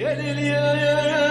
Gel ya.